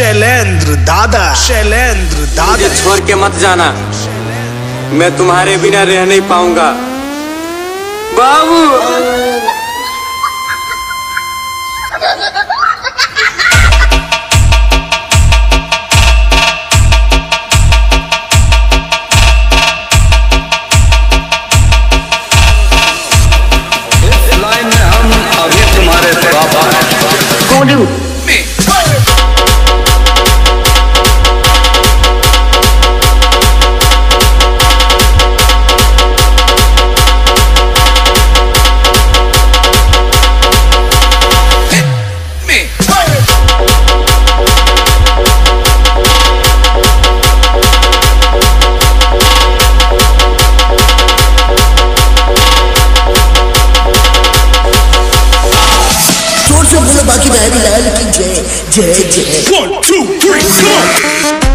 शैलेंद्र दादा। शैलेंद्र दादा। मुझे छोड़ के मत जाना। मैं तुम्हारे बिना रह नहीं पाऊँगा। बाबू! लाइन में back. One, two, three, go!